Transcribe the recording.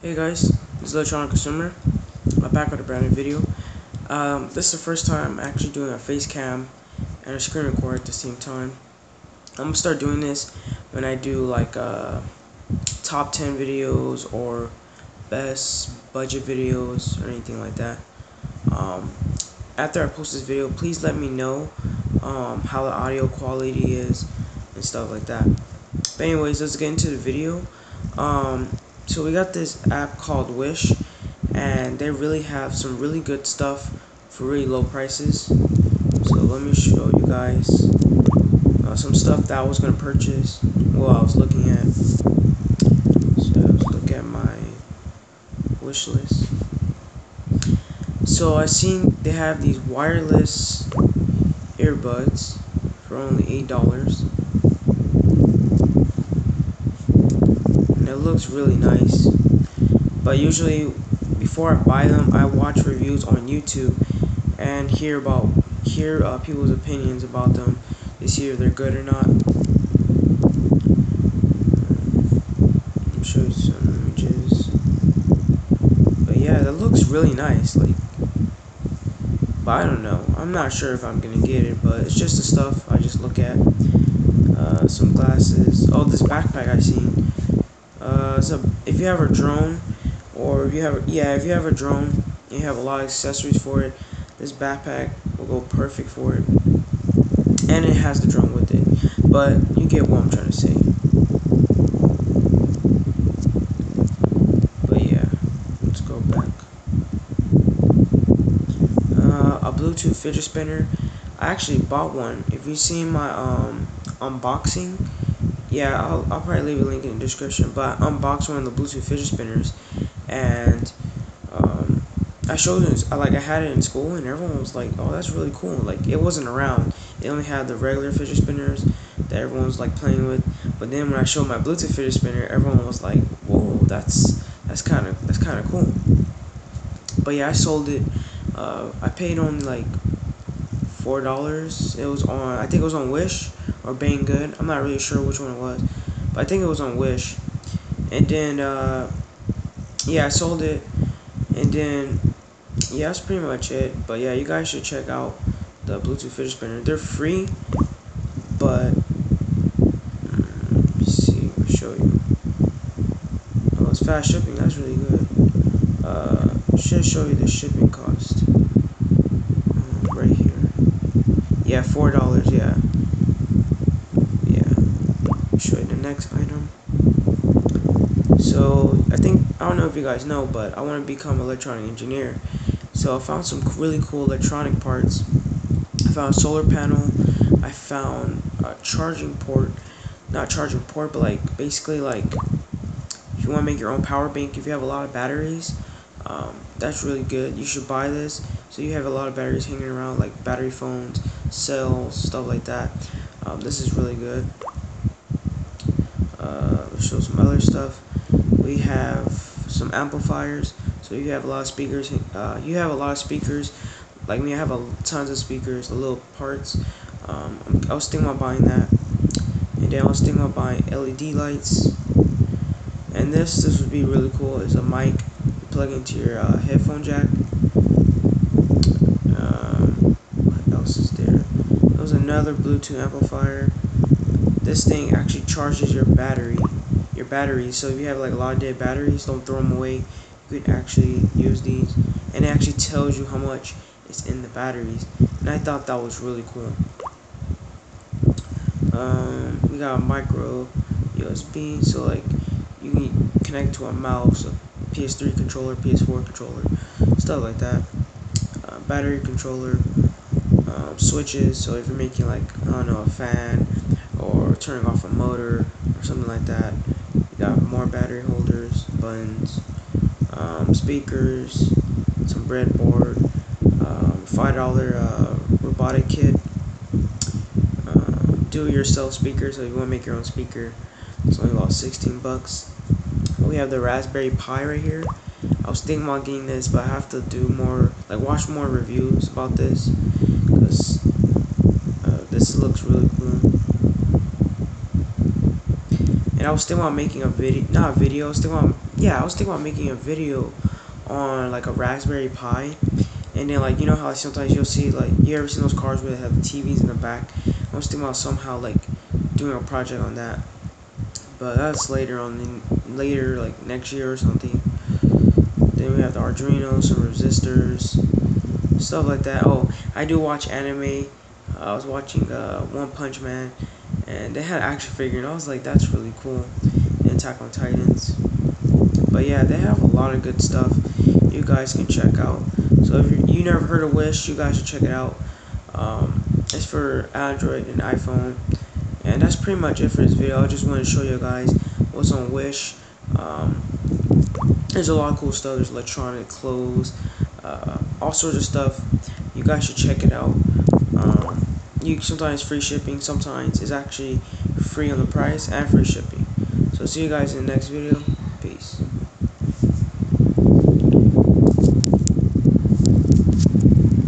Hey guys, this is Electronic Consumer. I'm back with a brand new video. Um, this is the first time I'm actually doing a face cam and a screen record at the same time. I'm gonna start doing this when I do like uh, top 10 videos or best budget videos or anything like that. Um, after I post this video, please let me know um, how the audio quality is and stuff like that. But anyways, let's get into the video. Um, so we got this app called Wish, and they really have some really good stuff for really low prices. So let me show you guys uh, some stuff that I was gonna purchase. Well, I was looking at. So let's look at my wish list. So I seen they have these wireless earbuds for only eight dollars. it looks really nice. But usually, before I buy them, I watch reviews on YouTube and hear about hear uh, people's opinions about them to see if they're good or not. I'll show you some images. But yeah, that looks really nice. Like, but I don't know. I'm not sure if I'm gonna get it, but it's just the stuff I just look at. Uh, some glasses. Oh, this backpack I seen. Uh, so if you have a drone, or if you have, yeah, if you have a drone, you have a lot of accessories for it. This backpack will go perfect for it, and it has the drone with it. But you get what I'm trying to say. But yeah, let's go back. Uh, a Bluetooth fidget spinner. I actually bought one. If you seen my um unboxing yeah, I'll, I'll probably leave a link in the description. But I unboxed one of the Bluetooth fidget spinners, and um, I showed it. Like I had it in school, and everyone was like, "Oh, that's really cool." Like it wasn't around. They only had the regular fidget spinners that everyone was like playing with. But then when I showed my Bluetooth fidget spinner, everyone was like, "Whoa, that's that's kind of that's kind of cool." But yeah, I sold it. Uh, I paid only like four dollars. It was on. I think it was on Wish or Banggood. I'm not really sure which one it was, but I think it was on Wish. And then, uh, yeah, I sold it. And then, yeah, that's pretty much it. But yeah, you guys should check out the Bluetooth fidget spinner. They're free, but mm, let me see. I'll show you. Oh, it's fast shipping. That's really good. Uh, should show you the shipping cost. Uh, right here. Yeah, four dollars. Yeah the next item. So I think I don't know if you guys know, but I want to become electronic engineer. So I found some really cool electronic parts. I found a solar panel. I found a charging port, not charging port, but like basically like if you want to make your own power bank, if you have a lot of batteries, um, that's really good. You should buy this so you have a lot of batteries hanging around, like battery phones, cells, stuff like that. Um, this is really good show some other stuff. We have some amplifiers. So you have a lot of speakers. Uh, you have a lot of speakers. Like me, I have a tons of speakers, the little parts. Um, I was thinking about buying that, and then I was thinking about buying LED lights. And this, this would be really cool. Is a mic you plug into your uh, headphone jack. Um, what else is there? There's another Bluetooth amplifier. This thing actually charges your battery your batteries. So if you have like a lot of dead batteries, don't throw them away. You can actually use these, and it actually tells you how much is in the batteries. And I thought that was really cool. Um, we got a micro USB, so like you can connect to a mouse, a PS3 controller, PS4 controller, stuff like that. Uh, battery controller, um, switches. So if you're making like I don't know a fan or turning off a motor or something like that, got more battery holders, buttons, um, speakers, some breadboard, um, five dollar uh, robotic kit, uh, do-it-yourself speaker. So you want to make your own speaker, it's only about 16 bucks. We have the Raspberry Pi right here. I was thinking about getting this, but I have to do more, like watch more reviews about this, because uh, this looks really cool. And I was thinking about making a video, not a video, I was thinking about yeah, I was thinking about making a video on like a Raspberry Pi, and then like you know how sometimes you'll see like you ever seen those cars where they have TVs in the back. I was thinking about somehow like doing a project on that, but that's later on, in, later like next year or something. Then we have the Arduino, some resistors, stuff like that. Oh, I do watch anime. I was watching uh, One Punch Man, and they had action figure, and I was like, that's really cool. And Attack on Titans. But yeah, they have a lot of good stuff you guys can check out. So if you, never heard of Wish, you guys should check it out. Um, it's for Android and iPhone. And that's pretty much it for this video. I just wanted to show you guys what's on Wish. Um, there's a lot of cool stuff. There's electronic clothes, uh, all sorts of stuff. You guys should check it out. Um, you sometimes free shipping, sometimes it's actually free on the price and free shipping. So see you guys in the next video.